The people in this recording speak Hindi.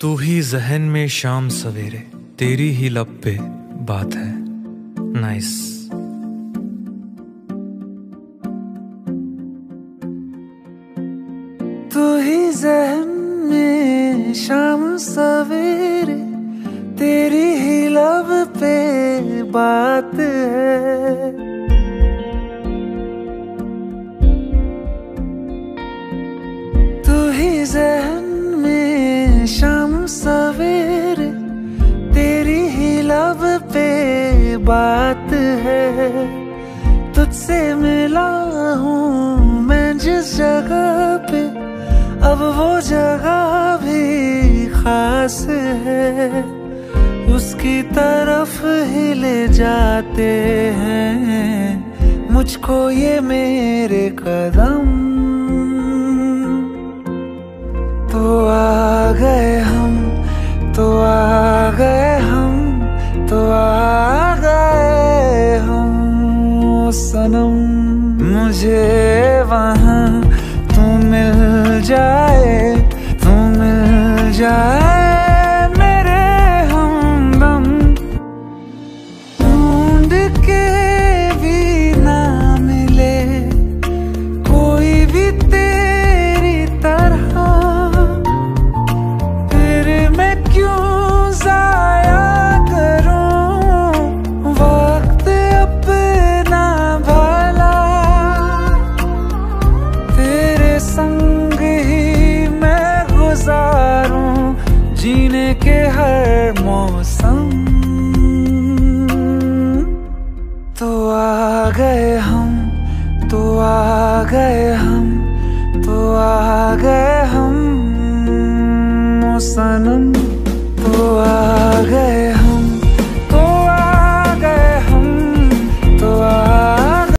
तू ही जहन में शाम सवेरे, तेरी ही लब पे बात है। नाइस तू ही जहन में शाम सवेरे, तेरी ही लब पे बात है। तू ही जहन बात है, तुझसे मिला हूँ मैं जिस जगह पे, अब वो जगह भी खास है। उसकी तरफ़ ही ले जाते हैं मुझको ये मेरे कदम। तो आ गए हम तो आ ओ मुझे वहाँ तू मिल जाए के हर मौसम। तो आ गए हम तो आ गए हम तो आ गए हम सनम